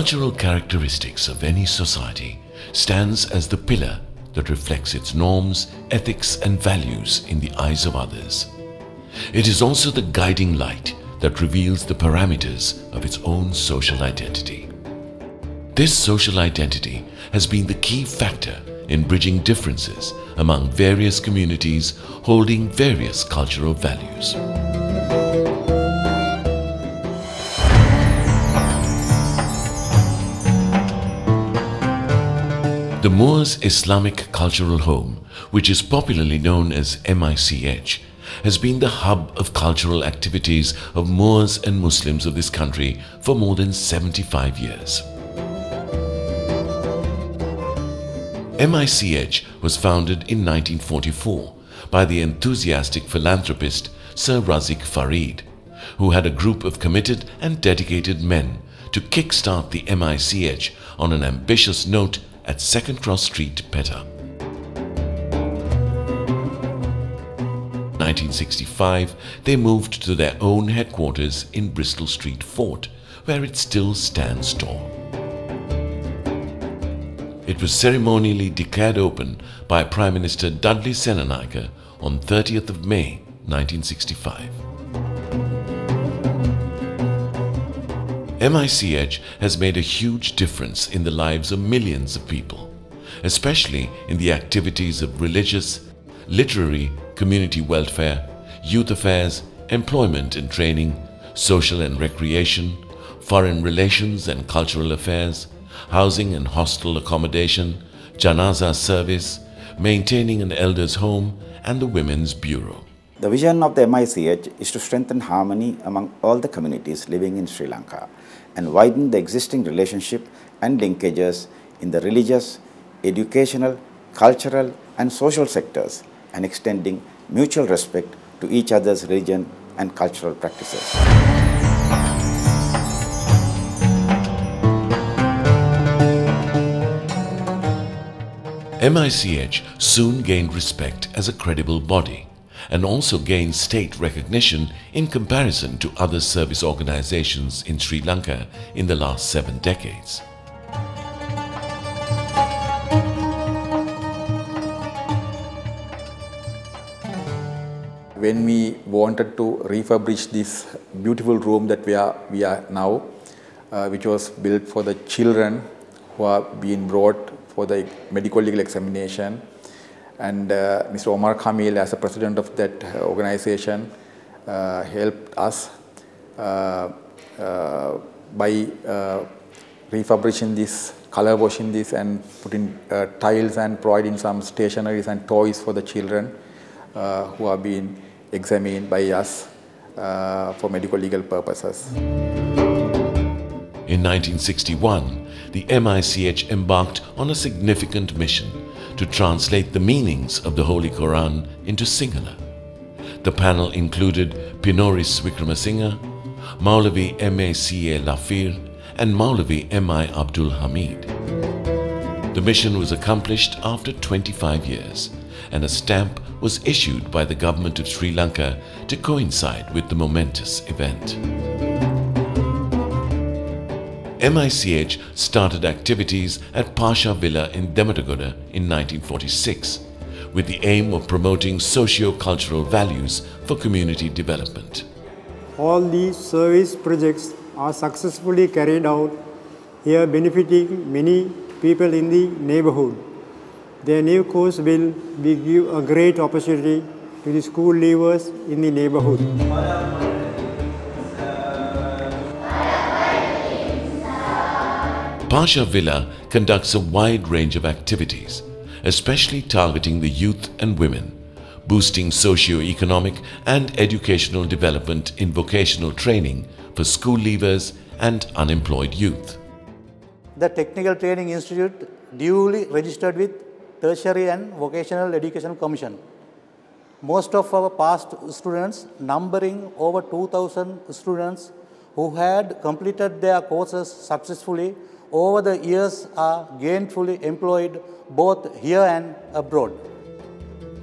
cultural characteristics of any society stands as the pillar that reflects its norms, ethics and values in the eyes of others. It is also the guiding light that reveals the parameters of its own social identity. This social identity has been the key factor in bridging differences among various communities holding various cultural values. The Moors Islamic Cultural Home, which is popularly known as MICH, has been the hub of cultural activities of Moors and Muslims of this country for more than 75 years. MICH was founded in 1944 by the enthusiastic philanthropist Sir Razik Fareed, who had a group of committed and dedicated men to kickstart the MICH on an ambitious note at Second Cross Street, Pettah. 1965, they moved to their own headquarters in Bristol Street Fort, where it still stands tall. It was ceremonially declared open by Prime Minister Dudley Senanayake on 30th of May 1965. MICH has made a huge difference in the lives of millions of people, especially in the activities of religious, literary, community welfare, youth affairs, employment and training, social and recreation, foreign relations and cultural affairs, housing and hostel accommodation, janaza service, maintaining an elder's home, and the Women's Bureau. The vision of the MICH is to strengthen harmony among all the communities living in Sri Lanka and widen the existing relationship and linkages in the religious, educational, cultural and social sectors and extending mutual respect to each other's religion and cultural practices. MICH soon gained respect as a credible body and also gained state recognition in comparison to other service organizations in Sri Lanka in the last seven decades. When we wanted to refurbish this beautiful room that we are, we are now, uh, which was built for the children who are being brought for the medical legal examination, and uh, Mr. Omar Kamil, as the president of that uh, organization, uh, helped us by refurbishing this, color washing this, and putting tiles and providing some stationaries and toys for the children who are being examined by us for medical legal purposes. In 1961, the MICH embarked on a significant mission to translate the meanings of the Holy Quran into Sinhala. The panel included Pinoris Wickramasinghe, Maulavi M.A.C.A. Lafir, and Maulavi M.I. Abdul Hamid. The mission was accomplished after 25 years, and a stamp was issued by the government of Sri Lanka to coincide with the momentous event. MICH started activities at Pasha Villa in Dematagoda in 1946 with the aim of promoting socio-cultural values for community development. All these service projects are successfully carried out here benefiting many people in the neighborhood. Their new course will give a great opportunity to the school leavers in the neighborhood. Pasha Villa conducts a wide range of activities, especially targeting the youth and women, boosting socio-economic and educational development in vocational training for school leavers and unemployed youth. The Technical Training Institute duly registered with Tertiary and Vocational Education Commission. Most of our past students, numbering over 2,000 students who had completed their courses successfully over the years are gainfully employed both here and abroad.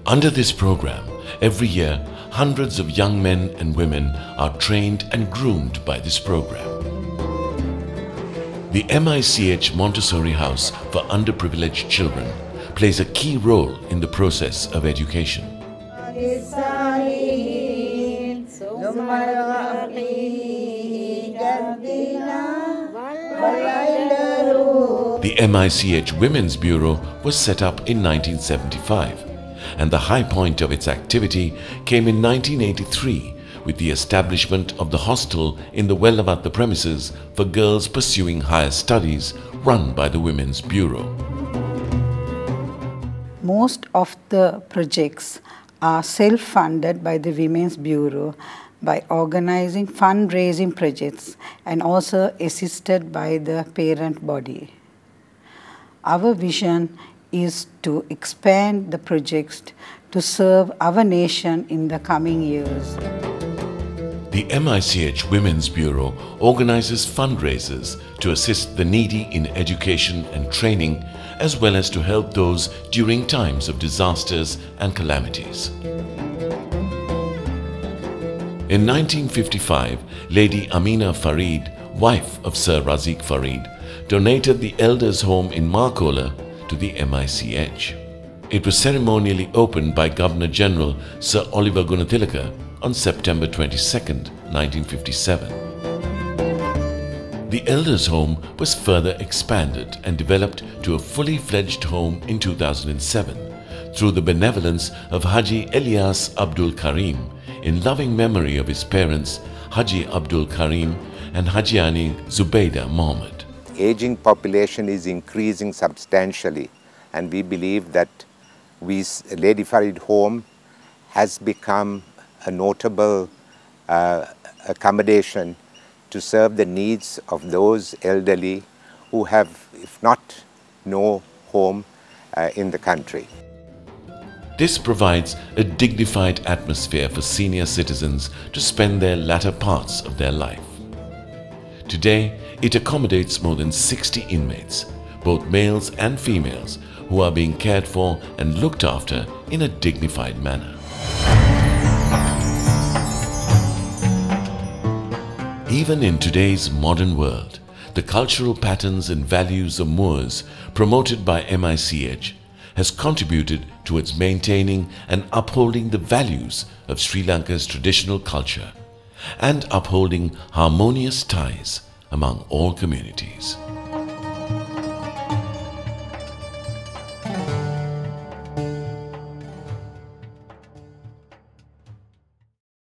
Under this program, every year, hundreds of young men and women are trained and groomed by this program. The MICH Montessori House for Underprivileged Children plays a key role in the process of education. MICH Women's Bureau was set up in 1975 and the high point of its activity came in 1983 with the establishment of the hostel in the Wellavatta premises for girls pursuing higher studies run by the Women's Bureau. Most of the projects are self-funded by the Women's Bureau by organizing fundraising projects and also assisted by the parent body. Our vision is to expand the projects to serve our nation in the coming years. The MICH Women's Bureau organizes fundraisers to assist the needy in education and training as well as to help those during times of disasters and calamities. In 1955, Lady Amina Fareed, wife of Sir Razik Fareed, donated the Elders' Home in Makola to the MICH. It was ceremonially opened by Governor General Sir Oliver Goonetilleke on September 22, 1957. The Elders' Home was further expanded and developed to a fully fledged home in 2007 through the benevolence of Haji Elias Abdul Karim in loving memory of his parents Haji Abdul Karim and Hajiani Zubayda Mohammed. Aging population is increasing substantially and we believe that we, Lady Fareed Home has become a notable uh, accommodation to serve the needs of those elderly who have, if not no home uh, in the country. This provides a dignified atmosphere for senior citizens to spend their latter parts of their life. Today, it accommodates more than 60 inmates, both males and females, who are being cared for and looked after in a dignified manner. Even in today's modern world, the cultural patterns and values of Moors promoted by MICH has contributed towards maintaining and upholding the values of Sri Lanka's traditional culture and upholding harmonious ties among all communities.